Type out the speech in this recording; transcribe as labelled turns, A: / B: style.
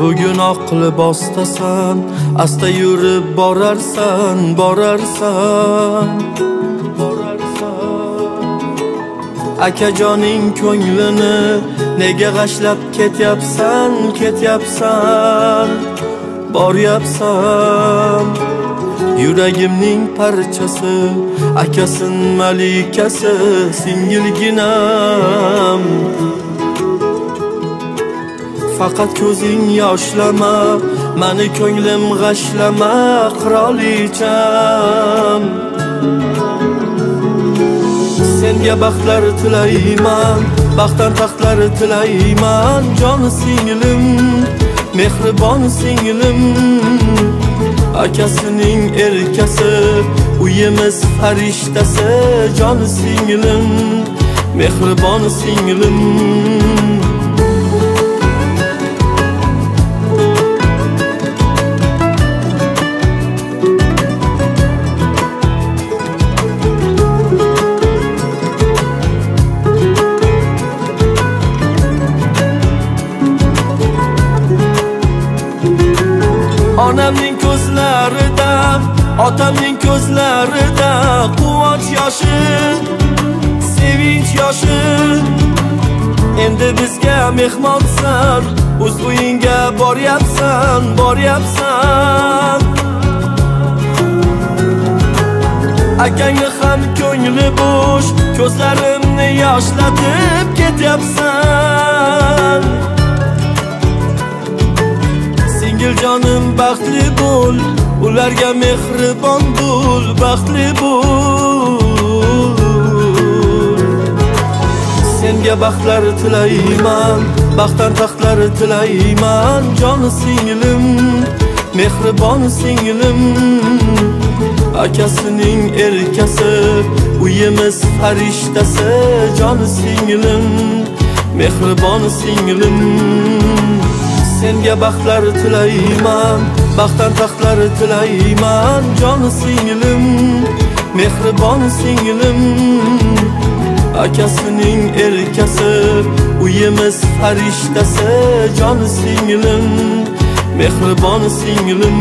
A: bugun oq libosdasan asta yurib borarsan borarsan. Akajoning ko'nglini nega g'ashlab ketyapsan ketyapsan? Boryapsan. Yuragimning parchasi akasin malikasi singilginam. Faqat ko'zing yoshlama mani ko'nglim g'ashlama qirolicham. Senga baxtlar tilayman baxtdan taxtlar tilayman. Jon singlim mehribon singlim. Akasining erkasi uyimiz farishtasi. Jon singlim mehribon singlim. Onamning ko'zlarida otamning ko'zlarida quvonch yoshi sevinch yoshi. Endi bizga mehmonsan o'z uyingga boryapsan boryapsan. Akangni ham ko'ngli bo'sh ko'zlarimni yoshlatib ketyapsan. Ularga mehribon bo'l baxtli bo'l senga baxtlar tilayman baxtdan taxtlar tilayman. Jon singlim mehribon singlim. Akasining erkasi uyimiz farishtasi. Jon singlim mehribon singlim. Senga baxtlar tilayman baxtdan taxtlar tilayman jon singlim mehribon singlim. Akasining erkasi uyimiz farishtasi jon singlim mehribon singlim.